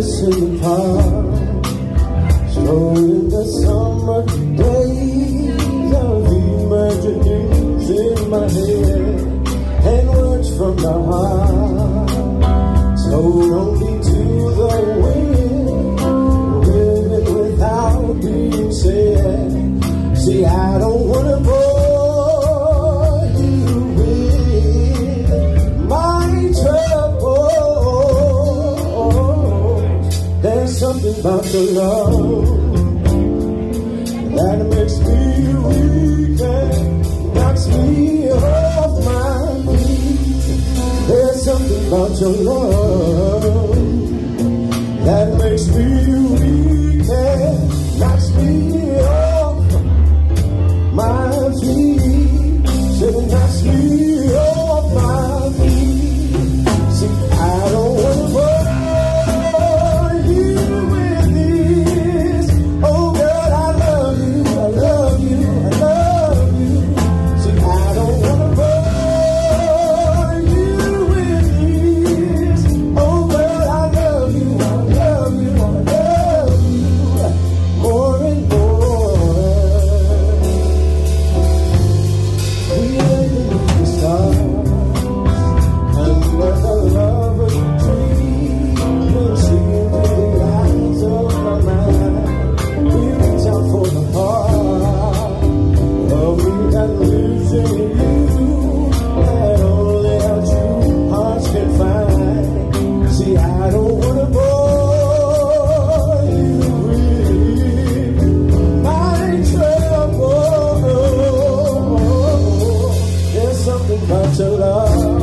in the park Strolling the summer days Of imaginings in my head And words from the heart about your love that makes me weak and knocks me off my feet. There's something about your love that makes me much of love